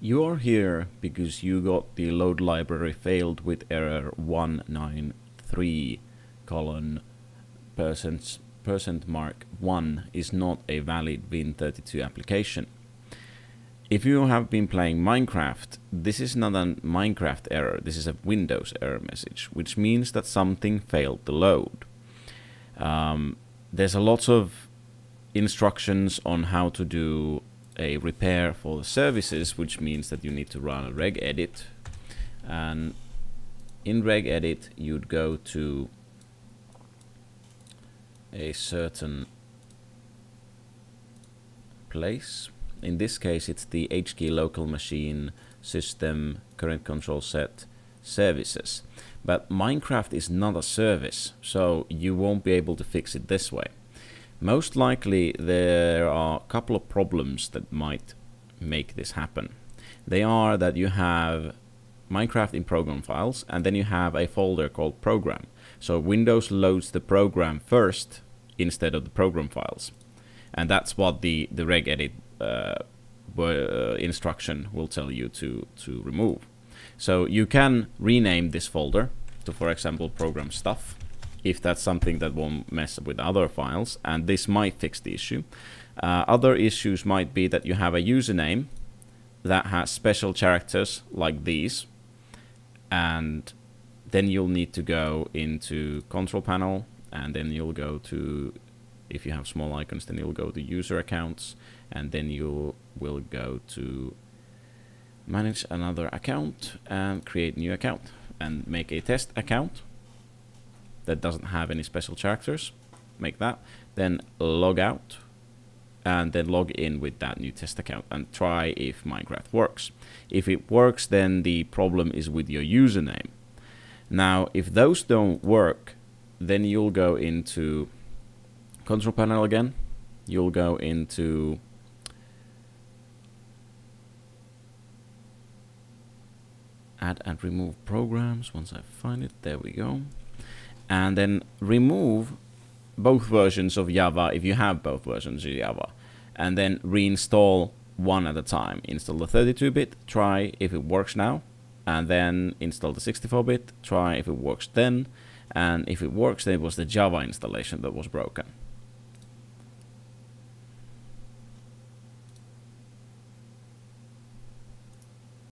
You're here because you got the LoadLibrary failed with error 193 colon percent, percent mark 1 is not a valid Win32 application. If you have been playing Minecraft, this is not a Minecraft error, this is a Windows error message, which means that something failed to load. Um, there's a lot of instructions on how to do a repair for the services, which means that you need to run a regedit. And in regedit, you'd go to a certain place. In this case, it's the HKey local machine system current control set services. But Minecraft is not a service, so you won't be able to fix it this way. Most likely there are a couple of problems that might make this happen. They are that you have Minecraft in program files and then you have a folder called program. So Windows loads the program first instead of the program files. And that's what the, the regedit uh, uh, instruction will tell you to, to remove. So you can rename this folder to, for example, program stuff if that's something that won't mess up with other files, and this might fix the issue. Uh, other issues might be that you have a username that has special characters like these, and then you'll need to go into control panel, and then you'll go to, if you have small icons, then you'll go to user accounts, and then you will go to manage another account and create new account and make a test account that doesn't have any special characters, make that, then log out, and then log in with that new test account and try if Minecraft works. If it works, then the problem is with your username. Now, if those don't work, then you'll go into control panel again. You'll go into add and remove programs once I find it. There we go and then remove both versions of Java if you have both versions of Java and then reinstall one at a time. Install the 32-bit, try if it works now, and then install the 64-bit, try if it works then, and if it works then it was the Java installation that was broken.